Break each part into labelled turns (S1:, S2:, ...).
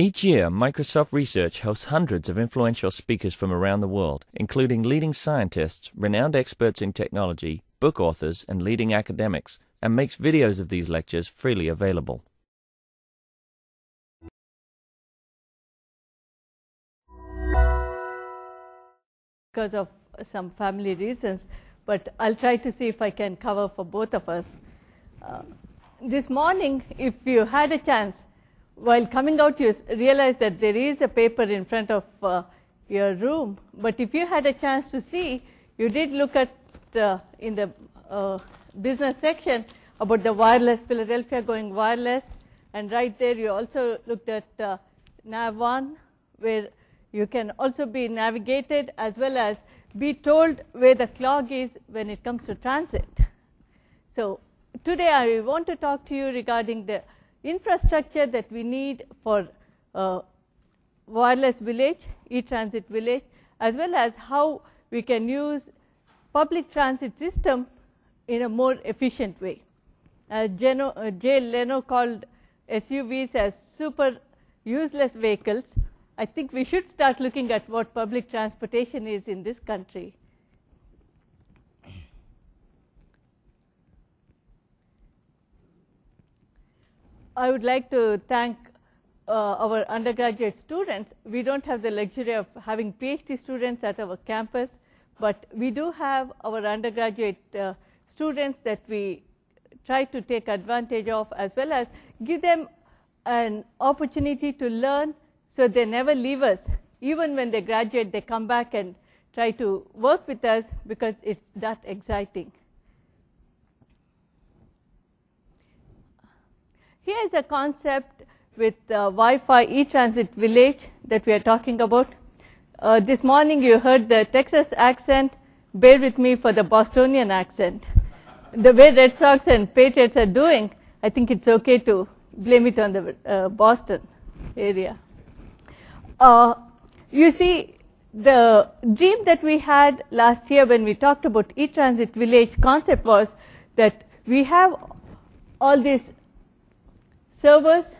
S1: Each year, Microsoft Research hosts hundreds of influential speakers from around the world, including leading scientists, renowned experts in technology, book authors, and leading academics, and makes videos of these lectures freely available.
S2: because of some family reasons, but I'll try to see if I can cover for both of us. Uh, this morning, if you had a chance, while coming out, you realize that there is a paper in front of uh, your room, but if you had a chance to see, you did look at uh, in the uh, business section about the wireless, Philadelphia going wireless, and right there you also looked at uh, NAV1, where you can also be navigated as well as be told where the clog is when it comes to transit. So today I want to talk to you regarding the infrastructure that we need for uh, wireless village, e-transit village, as well as how we can use public transit system in a more efficient way. Uh, Geno, uh, Jay Leno called SUVs as super useless vehicles. I think we should start looking at what public transportation is in this country. I would like to thank uh, our undergraduate students. We don't have the luxury of having PhD students at our campus, but we do have our undergraduate uh, students that we try to take advantage of as well as give them an opportunity to learn so they never leave us. Even when they graduate, they come back and try to work with us because it's that exciting. Here is a concept with uh, Wi-Fi e-transit village that we are talking about. Uh, this morning you heard the Texas accent. Bear with me for the Bostonian accent. The way Red Sox and Patriots are doing, I think it's okay to blame it on the uh, Boston area. Uh, you see, the dream that we had last year when we talked about e-transit village concept was that we have all these servers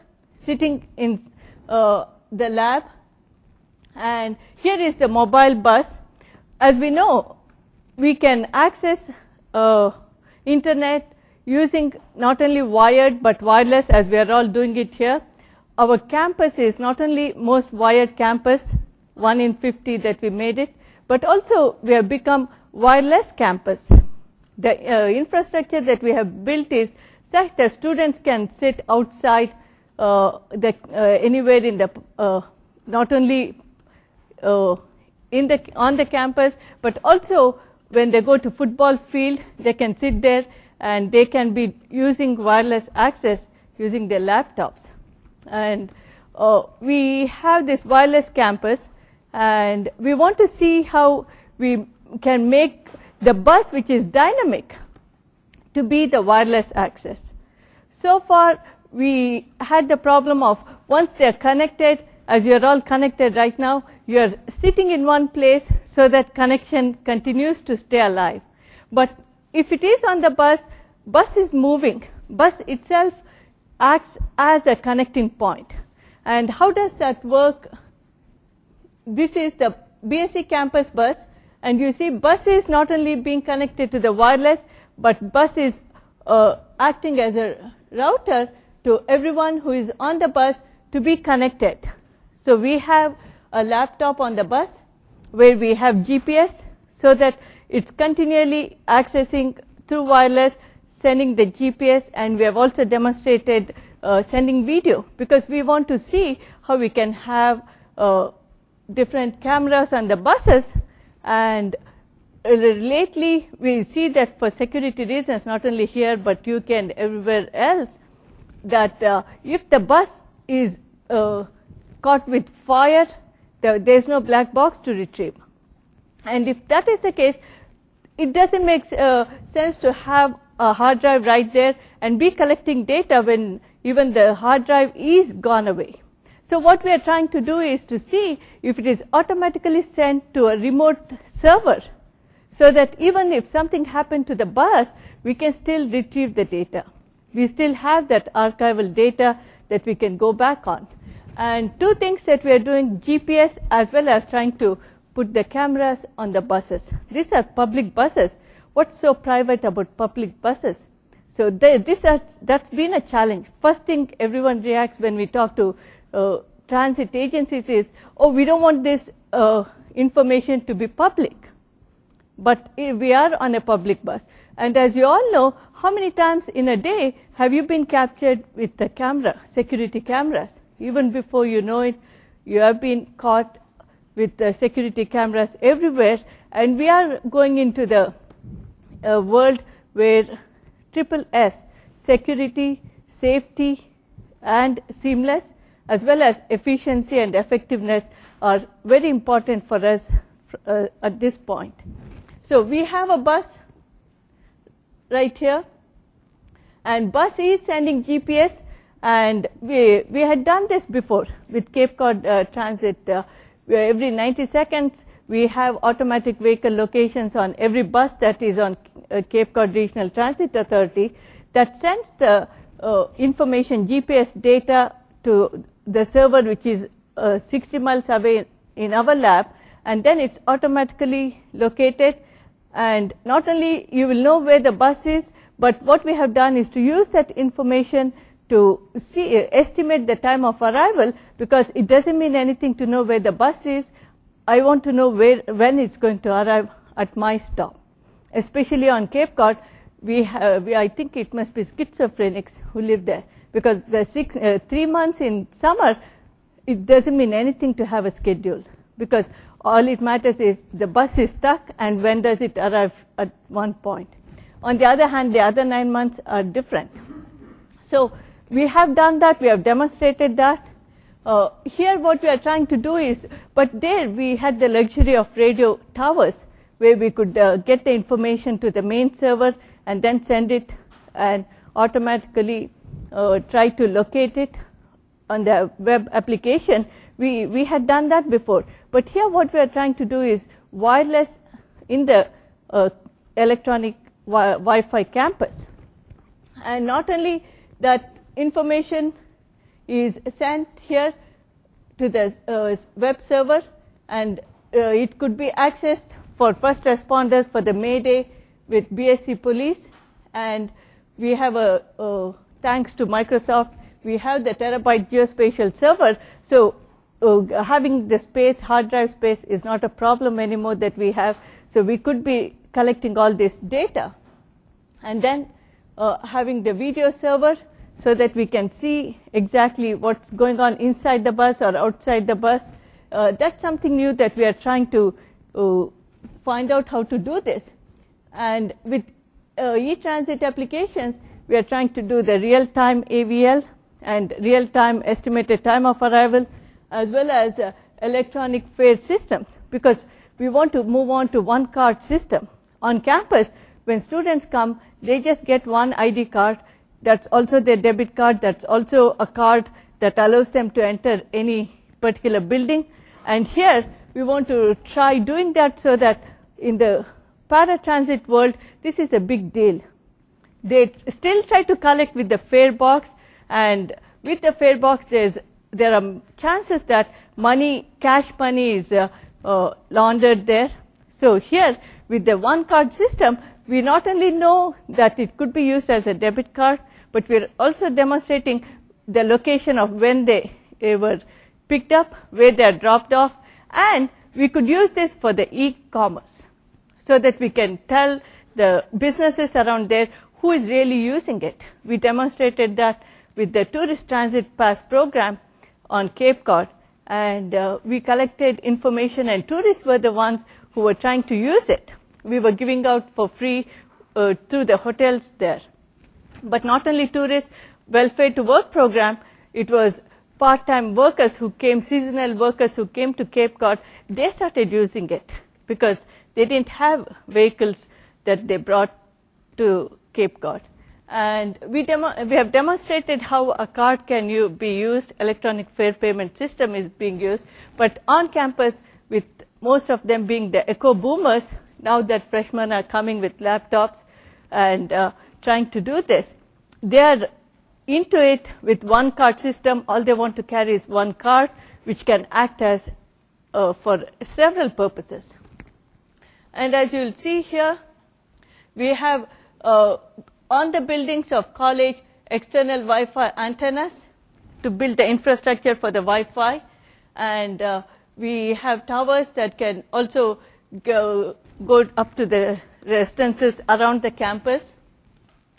S2: sitting in uh, the lab and here is the mobile bus. As we know, we can access uh, internet using not only wired but wireless as we are all doing it here. Our campus is not only most wired campus, 1 in 50 that we made it, but also we have become wireless campus. The uh, infrastructure that we have built is such that students can sit outside uh, the, uh, anywhere in the, uh, not only uh, in the, on the campus, but also when they go to football field, they can sit there and they can be using wireless access using their laptops. And uh, we have this wireless campus and we want to see how we can make the bus which is dynamic to be the wireless access. So far, we had the problem of once they are connected, as you are all connected right now, you are sitting in one place so that connection continues to stay alive. But if it is on the bus, bus is moving. Bus itself acts as a connecting point. And how does that work? This is the BSC campus bus and you see bus is not only being connected to the wireless, but bus is uh, acting as a router to everyone who is on the bus to be connected. So we have a laptop on the bus where we have GPS so that it's continually accessing through wireless sending the GPS and we have also demonstrated uh, sending video because we want to see how we can have uh, different cameras on the buses and lately we see that for security reasons not only here but UK and everywhere else that uh, if the bus is uh, caught with fire there is no black box to retrieve and if that is the case it doesn't make uh, sense to have a hard drive right there and be collecting data when even the hard drive is gone away. So what we are trying to do is to see if it is automatically sent to a remote server so that even if something happened to the bus, we can still retrieve the data. We still have that archival data that we can go back on. And two things that we are doing, GPS as well as trying to put the cameras on the buses. These are public buses. What's so private about public buses? So this has, that's been a challenge. First thing everyone reacts when we talk to uh, transit agencies is, oh, we don't want this uh, information to be public. But we are on a public bus. And as you all know, how many times in a day have you been captured with the camera, security cameras? Even before you know it, you have been caught with the security cameras everywhere. And we are going into the uh, world where triple S, security, safety, and seamless, as well as efficiency and effectiveness are very important for us uh, at this point. So we have a bus right here, and bus is sending GPS, and we, we had done this before with Cape Cod uh, Transit, uh, where every 90 seconds we have automatic vehicle locations on every bus that is on uh, Cape Cod Regional Transit Authority that sends the uh, information GPS data to the server which is uh, 60 miles away in our lab. And then it's automatically located and not only you will know where the bus is but what we have done is to use that information to see, estimate the time of arrival because it doesn't mean anything to know where the bus is I want to know where, when it's going to arrive at my stop. Especially on Cape Cod, we have, we, I think it must be schizophrenics who live there because the six, uh, three months in summer, it doesn't mean anything to have a schedule because all it matters is the bus is stuck and when does it arrive at one point. On the other hand, the other nine months are different. So we have done that, we have demonstrated that, uh, here what we are trying to do is, but there we had the luxury of radio towers where we could uh, get the information to the main server and then send it and automatically uh, try to locate it on the web application. We, we had done that before. But here what we are trying to do is wireless in the uh, electronic wi Wi-Fi campus. And not only that information is sent here to the uh, web server and uh, it could be accessed for first responders for the Mayday with BSC police and we have a, a thanks to Microsoft we have the terabyte geospatial server so uh, having the space hard drive space is not a problem anymore that we have so we could be collecting all this data and then uh, having the video server so that we can see exactly what's going on inside the bus or outside the bus. Uh, that's something new that we are trying to uh, find out how to do this. And with uh, e-transit applications, we are trying to do the real-time AVL and real-time estimated time of arrival, as well as uh, electronic fare systems, because we want to move on to one card system. On campus, when students come, they just get one ID card that's also their debit card. That's also a card that allows them to enter any particular building. And here we want to try doing that so that in the paratransit world, this is a big deal. They still try to collect with the fare box, and with the fare box, there's there are chances that money, cash money, is uh, uh, laundered there. So here, with the one card system, we not only know that it could be used as a debit card, but we're also demonstrating the location of when they were picked up, where they are dropped off, and we could use this for the e-commerce so that we can tell the businesses around there who is really using it. We demonstrated that with the tourist transit pass program on Cape Cod and uh, we collected information and tourists were the ones who were trying to use it. We were giving out for free uh, to the hotels there. But not only tourists, welfare to work program, it was part-time workers who came, seasonal workers who came to Cape Cod, they started using it because they didn't have vehicles that they brought to Cape Cod. And we, demo, we have demonstrated how a card can you, be used, electronic fare payment system is being used, but on campus with most of them being the echo boomers, now that freshmen are coming with laptops and uh, trying to do this. They are into it with one card system. All they want to carry is one card, which can act as uh, for several purposes. And as you will see here, we have uh, on the buildings of college external Wi-Fi antennas to build the infrastructure for the Wi-Fi, and uh, we have towers that can also go, go up to the residences around the campus.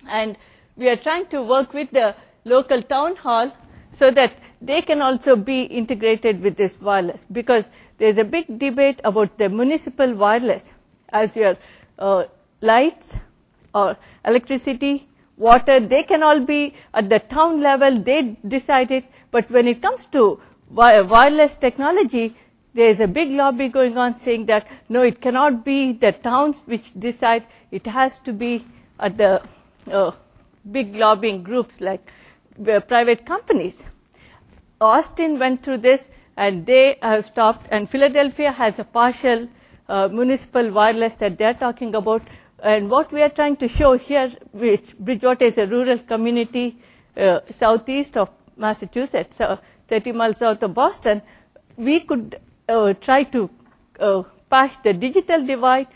S2: And we are trying to work with the local town hall so that they can also be integrated with this wireless because there's a big debate about the municipal wireless as your uh, lights or electricity, water, they can all be at the town level, they decide it, but when it comes to wireless technology, there is a big lobby going on saying that no, it cannot be the towns which decide, it has to be at the uh, big lobbying groups like uh, private companies. Austin went through this and they have stopped, and Philadelphia has a partial uh, municipal wireless that they're talking about. And what we are trying to show here, which Bridgewater is a rural community uh, southeast of Massachusetts, uh, 30 miles south of Boston, we could uh, try to uh, patch the digital divide,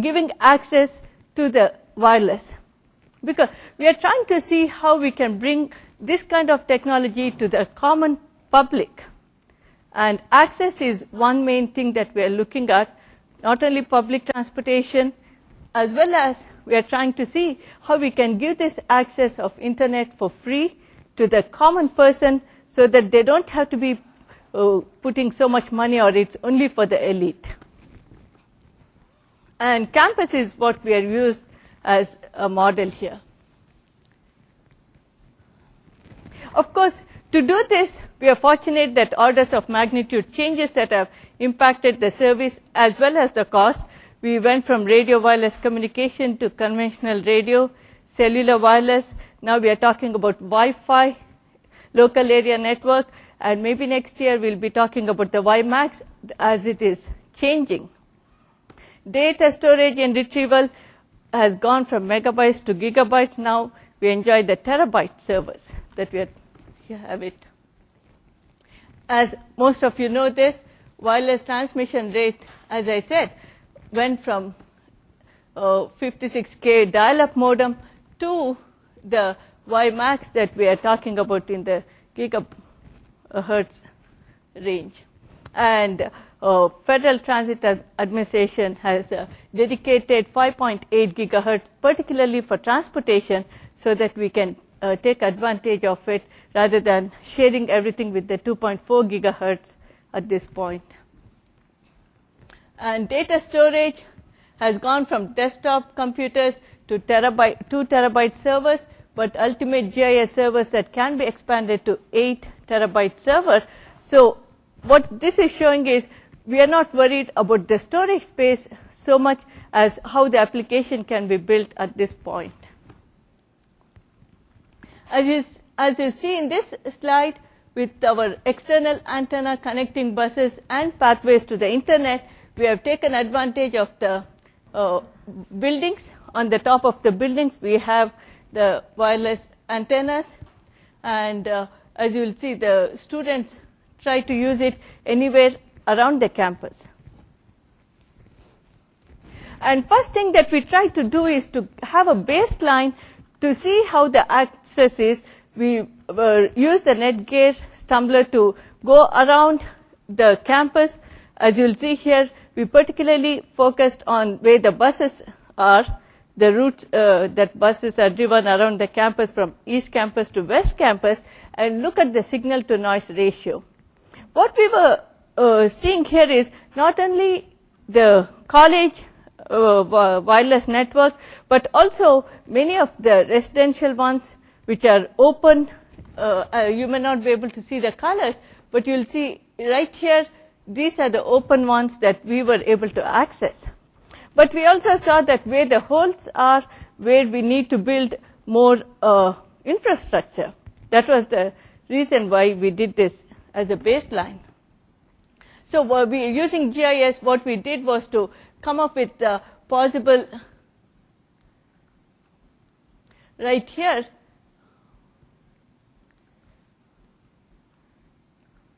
S2: giving access to the wireless. Because we are trying to see how we can bring this kind of technology to the common public. And access is one main thing that we are looking at, not only public transportation, as well as we are trying to see how we can give this access of internet for free to the common person so that they don't have to be uh, putting so much money or it's only for the elite. And campus is what we are used as a model here. Of course, to do this, we are fortunate that orders of magnitude changes that have impacted the service as well as the cost. We went from radio wireless communication to conventional radio, cellular wireless. Now we are talking about Wi-Fi, local area network, and maybe next year we'll be talking about the WiMAX as it is changing. Data storage and retrieval has gone from megabytes to gigabytes. Now we enjoy the terabyte servers that we are have it. As most of you know this, wireless transmission rate, as I said, went from uh, 56K dial-up modem to the WiMAX that we are talking about in the gigahertz range. And uh, Federal Transit Administration has uh, dedicated 5.8 gigahertz, particularly for transportation, so that we can uh, take advantage of it rather than sharing everything with the 2.4 gigahertz at this point. And data storage has gone from desktop computers to terabyte, 2 terabyte servers, but ultimate GIS servers that can be expanded to 8 terabyte server. So what this is showing is we are not worried about the storage space so much as how the application can be built at this point. As you, as you see in this slide, with our external antenna connecting buses and pathways to the internet, we have taken advantage of the uh, buildings. On the top of the buildings, we have the wireless antennas, and uh, as you will see, the students try to use it anywhere around the campus. And first thing that we try to do is to have a baseline to see how the access is, we uh, use the Netgear Stumbler to go around the campus. As you'll see here, we particularly focused on where the buses are, the routes uh, that buses are driven around the campus from east campus to west campus, and look at the signal to noise ratio. What we were uh, seeing here is not only the college uh, wireless network, but also many of the residential ones which are open. Uh, uh, you may not be able to see the colors, but you'll see right here, these are the open ones that we were able to access. But we also saw that where the holes are, where we need to build more uh, infrastructure. That was the reason why we did this as a baseline. So we, using GIS, what we did was to come up with the possible, right here,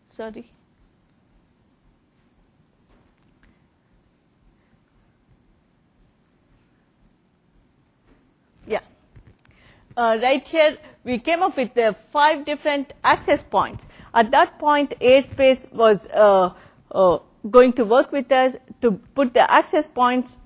S2: sorry. Uh, right here, we came up with the five different access points. At that point, Airespace was uh, uh, going to work with us to put the access points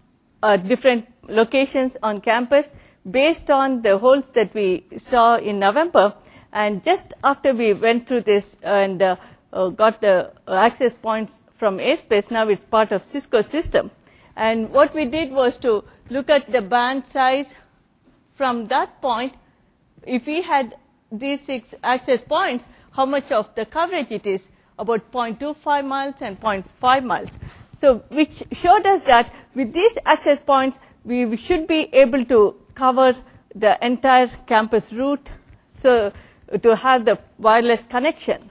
S2: at different locations on campus based on the holes that we saw in November. And just after we went through this and uh, uh, got the access points from Airespace, now it's part of Cisco system. And what we did was to look at the band size from that point. If we had these six access points, how much of the coverage it is, about 0.25 miles and 0.5 miles. So which showed us that with these access points, we should be able to cover the entire campus route so to have the wireless connection.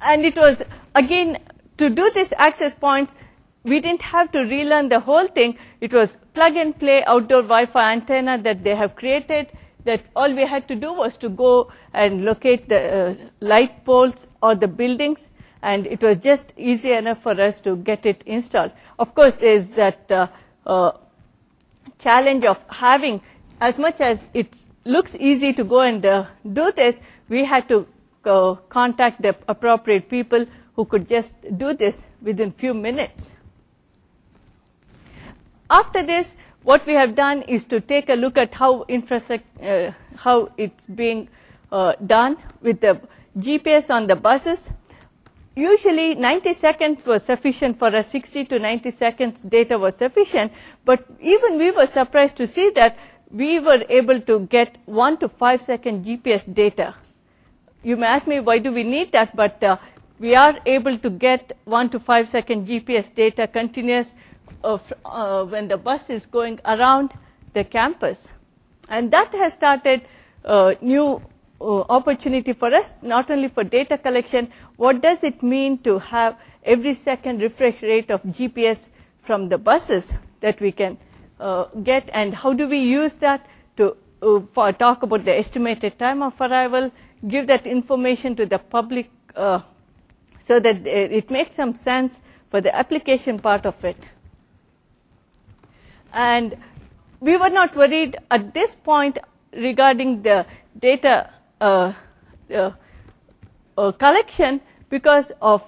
S2: And it was, again, to do this access points, we didn't have to relearn the whole thing. It was plug and play outdoor Wi-Fi antenna that they have created that all we had to do was to go and locate the uh, light poles or the buildings and it was just easy enough for us to get it installed. Of course, there is that uh, uh, challenge of having, as much as it looks easy to go and uh, do this, we had to uh, contact the appropriate people who could just do this within few minutes. After this, what we have done is to take a look at how uh, how it's being uh, done with the GPS on the buses. Usually 90 seconds was sufficient for us, 60 to 90 seconds data was sufficient, but even we were surprised to see that we were able to get 1 to 5 second GPS data. You may ask me why do we need that, but uh, we are able to get 1 to 5 second GPS data continuous of, uh, when the bus is going around the campus. And that has started a new uh, opportunity for us, not only for data collection, what does it mean to have every second refresh rate of GPS from the buses that we can uh, get and how do we use that to uh, for talk about the estimated time of arrival, give that information to the public uh, so that it makes some sense for the application part of it. And we were not worried at this point regarding the data uh, uh, uh, collection because of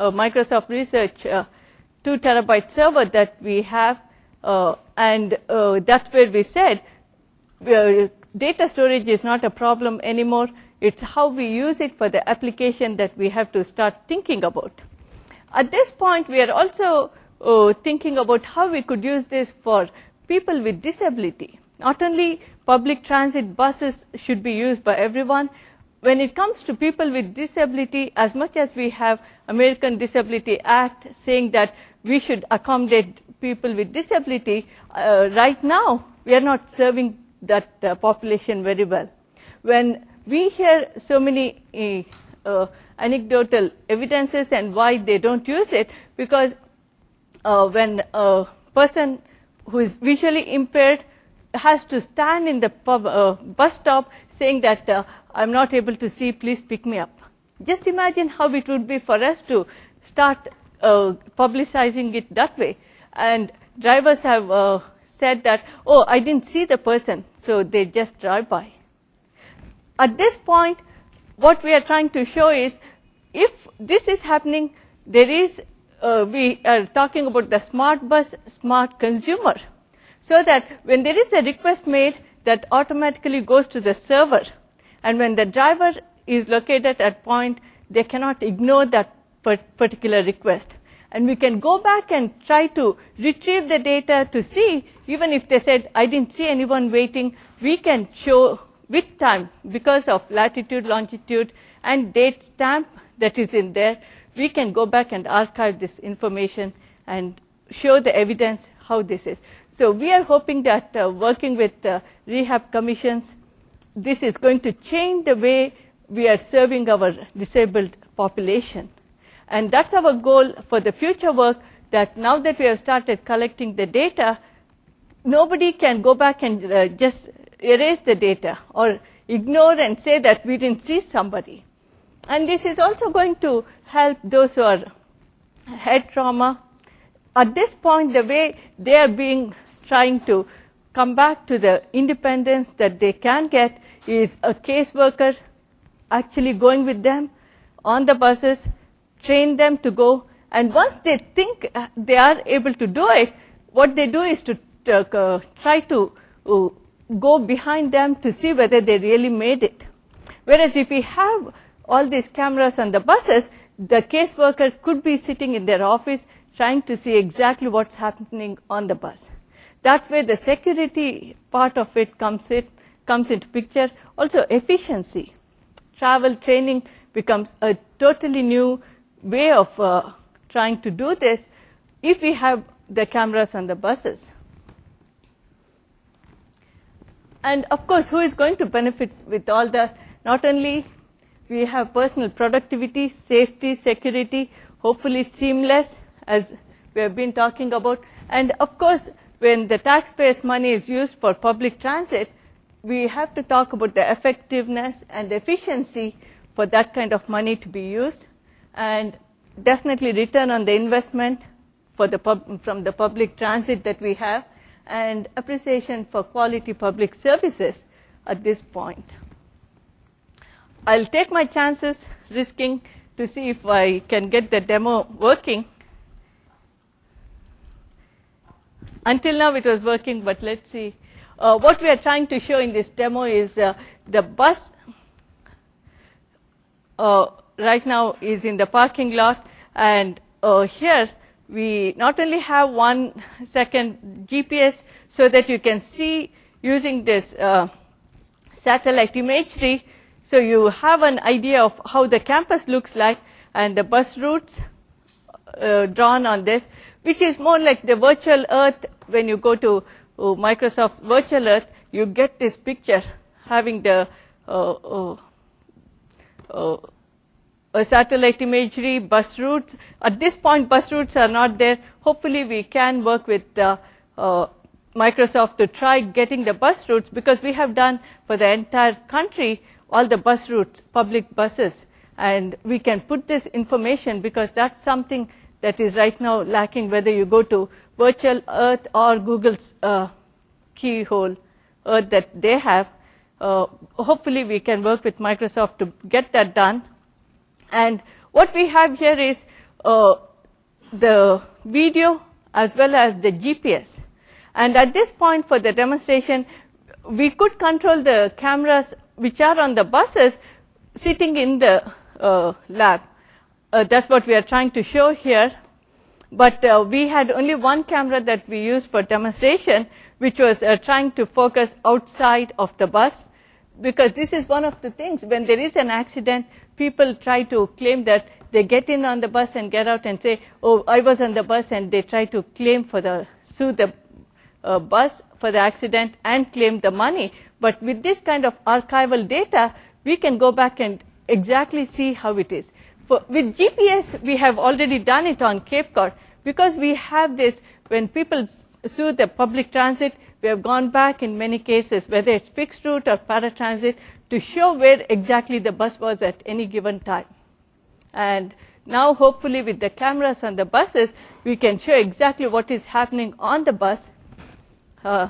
S2: Microsoft Research 2 terabyte server that we have and that's where we said data storage is not a problem anymore. It's how we use it for the application that we have to start thinking about. At this point, we are also uh, thinking about how we could use this for people with disability. Not only public transit buses should be used by everyone. When it comes to people with disability, as much as we have American Disability Act saying that we should accommodate people with disability, uh, right now we are not serving that uh, population very well. When we hear so many uh, anecdotal evidences and why they don't use it, because uh, when a person who is visually impaired has to stand in the pub, uh, bus stop saying that uh, I'm not able to see, please pick me up. Just imagine how it would be for us to start uh, publicizing it that way. And drivers have uh, said that, oh, I didn't see the person, so they just drive by. At this point, what we are trying to show is if this is happening, there is uh, we are talking about the smart bus, smart consumer. So that when there is a request made, that automatically goes to the server. And when the driver is located at point, they cannot ignore that particular request. And we can go back and try to retrieve the data to see, even if they said, I didn't see anyone waiting, we can show with time, because of latitude, longitude, and date stamp that is in there, we can go back and archive this information and show the evidence how this is. So we are hoping that uh, working with uh, rehab commissions, this is going to change the way we are serving our disabled population. And that's our goal for the future work, that now that we have started collecting the data, nobody can go back and uh, just erase the data. Or ignore and say that we didn't see somebody. And this is also going to help those who are head trauma. At this point, the way they are being trying to come back to the independence that they can get is a caseworker actually going with them on the buses, train them to go, and once they think uh, they are able to do it, what they do is to uh, try to uh, go behind them to see whether they really made it. Whereas if we have all these cameras on the buses, the caseworker could be sitting in their office trying to see exactly what's happening on the bus. That's where the security part of it comes in, comes into picture. Also efficiency. Travel training becomes a totally new way of uh, trying to do this if we have the cameras on the buses. And of course, who is going to benefit with all the, Not only we have personal productivity, safety, security, hopefully seamless, as we have been talking about. And of course, when the taxpayers' money is used for public transit, we have to talk about the effectiveness and efficiency for that kind of money to be used. And definitely return on the investment for the pub, from the public transit that we have and appreciation for quality public services at this point. I'll take my chances risking to see if I can get the demo working. Until now it was working, but let's see. Uh, what we are trying to show in this demo is uh, the bus uh, right now is in the parking lot and uh, here we not only have one second GPS so that you can see using this uh, satellite imagery so you have an idea of how the campus looks like and the bus routes uh, drawn on this which is more like the virtual earth when you go to uh, Microsoft virtual earth you get this picture having the uh, uh, uh satellite imagery, bus routes. At this point, bus routes are not there. Hopefully, we can work with uh, Microsoft to try getting the bus routes because we have done for the entire country all the bus routes, public buses. And we can put this information because that's something that is right now lacking whether you go to virtual earth or Google's uh, keyhole earth that they have. Uh, hopefully we can work with Microsoft to get that done. And what we have here is uh, the video as well as the GPS. And at this point for the demonstration, we could control the cameras which are on the buses sitting in the uh, lab. Uh, that's what we are trying to show here. But uh, we had only one camera that we used for demonstration, which was uh, trying to focus outside of the bus. Because this is one of the things, when there is an accident, people try to claim that they get in on the bus and get out and say, oh, I was on the bus, and they try to claim for the, sue the uh, bus for the accident and claim the money. But with this kind of archival data, we can go back and exactly see how it is. For, with GPS, we have already done it on Cape Cod because we have this, when people sue the public transit, we have gone back in many cases, whether it's fixed route or paratransit, to show where exactly the bus was at any given time. And now hopefully with the cameras on the buses, we can show exactly what is happening on the bus uh,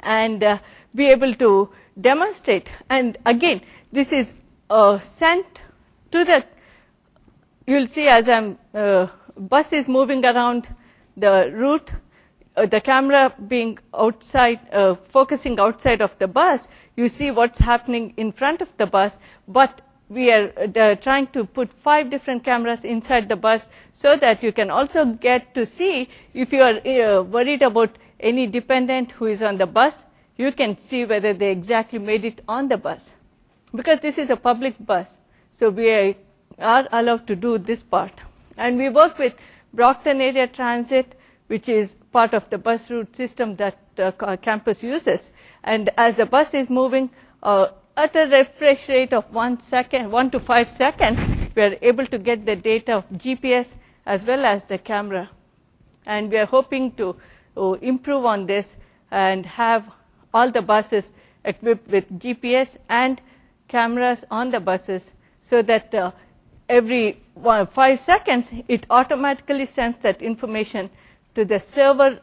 S2: and uh, be able to demonstrate. And again, this is uh, sent to the, you'll see as I'm, uh, bus is moving around the route, uh, the camera being outside, uh, focusing outside of the bus, you see what's happening in front of the bus, but we are trying to put five different cameras inside the bus so that you can also get to see if you are uh, worried about any dependent who is on the bus, you can see whether they exactly made it on the bus. Because this is a public bus, so we are, allowed to do this part. And we work with Brockton Area Transit, which is part of the bus route system that uh, campus uses and as the bus is moving uh, at a refresh rate of one second, one to five seconds, we are able to get the data of GPS as well as the camera. And we are hoping to uh, improve on this and have all the buses equipped with GPS and cameras on the buses so that uh, every five seconds it automatically sends that information to the server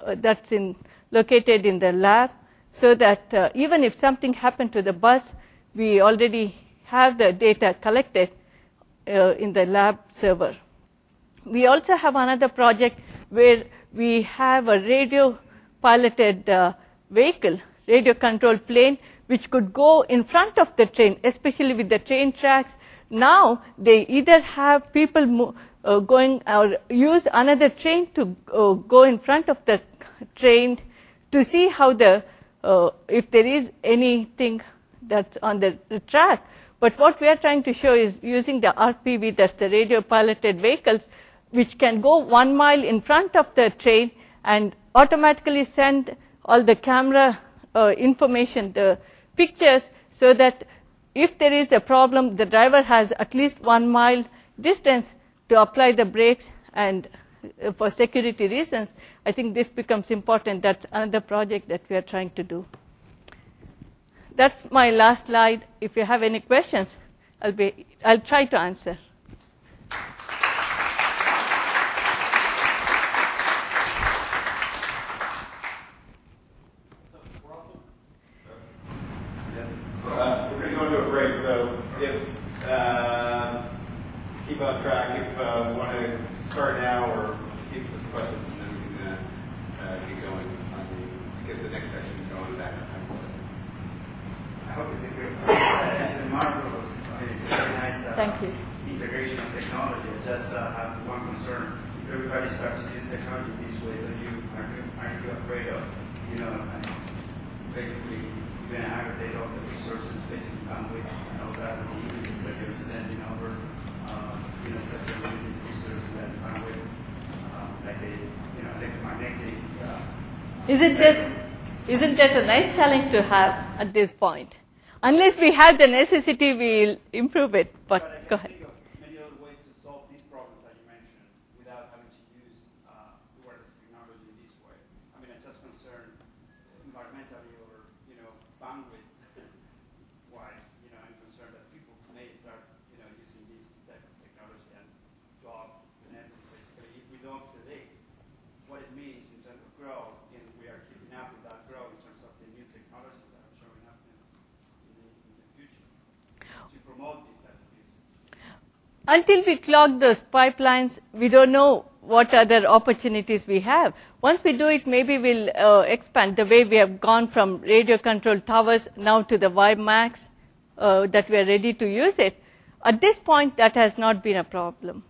S2: uh, that's in, located in the lab so that uh, even if something happened to the bus, we already have the data collected uh, in the lab server. We also have another project where we have a radio piloted uh, vehicle, radio controlled plane, which could go in front of the train, especially with the train tracks. Now they either have people uh, going or use another train to uh, go in front of the train to see how the uh, if there is anything that's on the, the track. But what we are trying to show is using the RPV, that's the radio piloted vehicles, which can go one mile in front of the train and automatically send all the camera uh, information, the pictures, so that if there is a problem, the driver has at least one mile distance to apply the brakes and uh, for security reasons, I think this becomes important. That's another project that we are trying to do. That's my last slide. If you have any questions, I'll, be, I'll try to answer.
S3: Uh, we're going to go into a break, so if uh, keep on track, if uh, we want to start now or keep the questions, and then we can uh, uh, get going on the get the next section going back.
S4: I hope it's a good. It's a marvelous. It's a very nice uh,
S2: Thank you.
S4: integration of technology. I just uh, have one concern. If everybody starts to use technology this way, then you aren't you, aren't you afraid of, you know, basically you're going to aggregate all the resources, basically bandwidth and all that, the images that you're sending over, you know, such a that bandwidth, uh, like you know. Uh,
S2: Isn't this, isn't that a nice challenge to have at this point? Unless we have the necessity, we'll improve it. But
S4: I
S2: go ahead.
S4: think of many other ways to solve these problems that you mentioned without having to use uh, wireless technology this way. I mean, I'm just concerned environmentally or, you know, bandwidth wise, you know, I'm concerned that people may start, you know, using this type of technology and drop the net basically. If we don't predict what it means in terms of growth, and we are keeping up with that growth in terms of the new technologies that are showing up in, in, the, in the future to promote this type of.
S2: Until we clog those pipelines, we don't know what other opportunities we have. Once we do it, maybe we'll uh, expand the way we have gone from radio controlled towers now to the WiMAX, uh, that we are ready to use it. At this point, that has not been a problem.